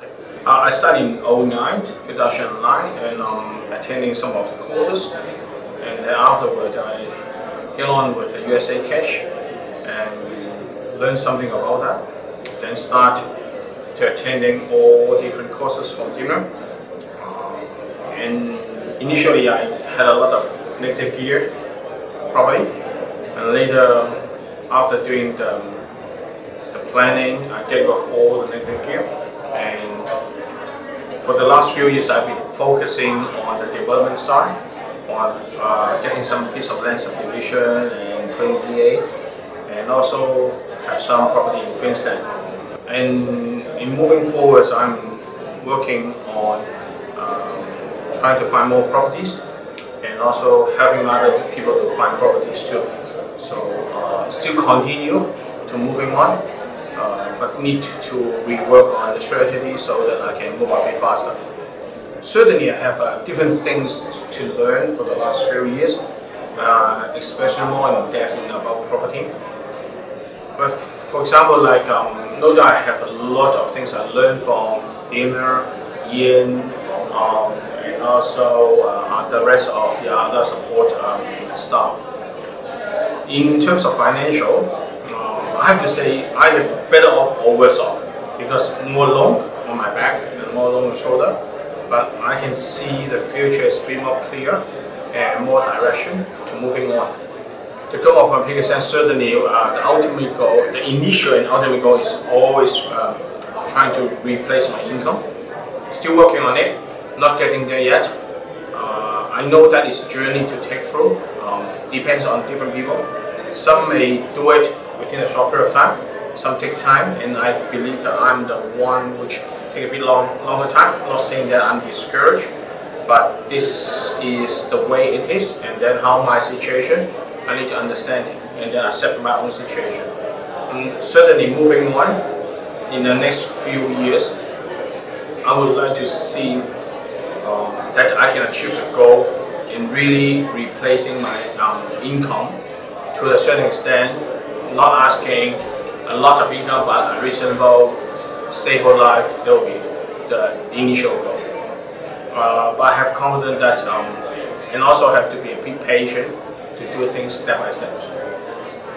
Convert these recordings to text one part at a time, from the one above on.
Uh, I started in 09, 2009, and um, attending some of the courses. And then afterwards, I get on with the USA Cash and learn something about that. Then start to attending all different courses from Dymphna. And initially, I had a lot of negative gear, probably. And later, after doing the, the planning, I get off all the negative gear. For the last few years, I've been focusing on the development side, on uh, getting some piece of land subdivision and putting DA, and also have some property in Queensland. And in moving forward, I'm working on um, trying to find more properties and also helping other people to find properties too. So uh, still continue to moving on, uh, but need to rework on the strategy so that I can move a bit faster. Certainly I have uh, different things to learn for the last few years, uh, especially more in depth about property. But for example, like um, no doubt I have a lot of things I learned from Dymphna, Ian, um, and also uh, the rest of the other support um, staff. In terms of financial, I have to say either better off or worse off because more long on my back and more long on shoulder, but I can see the future is bit more clear and more direction to moving on. The goal of my Pegasus certainly uh, the ultimate goal, the initial and ultimate goal is always um, trying to replace my income. Still working on it, not getting there yet. Uh, I know that it's a journey to take through. Um, depends on different people. Some may do it within a short period of time. Some take time, and I believe that I'm the one which take a bit long, longer time. I'm not saying that I'm discouraged, but this is the way it is, and then how my situation, I need to understand and then accept my own situation. And certainly moving on in the next few years, I would like to see um, that I can achieve the goal in really replacing my um, income to a certain extent, not asking a lot of income, but a reasonable, stable life, that will be the initial goal. Uh, but I have confidence that, um, and also have to be a bit patient to do things step by step.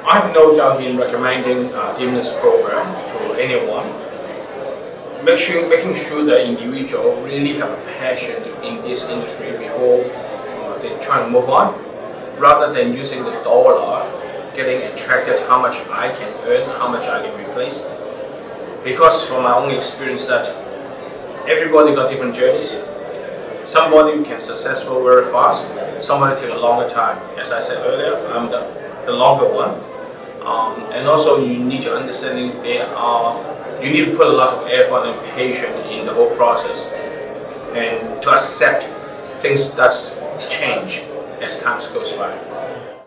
I have no doubt in recommending uh, Dymphna's program to anyone make sure, making sure that individual really have a passion in this industry before uh, they try to move on, rather than using the dollar, getting attracted how much I can earn, how much I can replace. Because from my own experience that everybody got different journeys. Somebody can successful very fast, somebody take a longer time. As I said earlier, I'm the, the longer one. Um, and also you need to understand there are you need to put a lot of effort and patience in the whole process and to accept things that change as time goes by.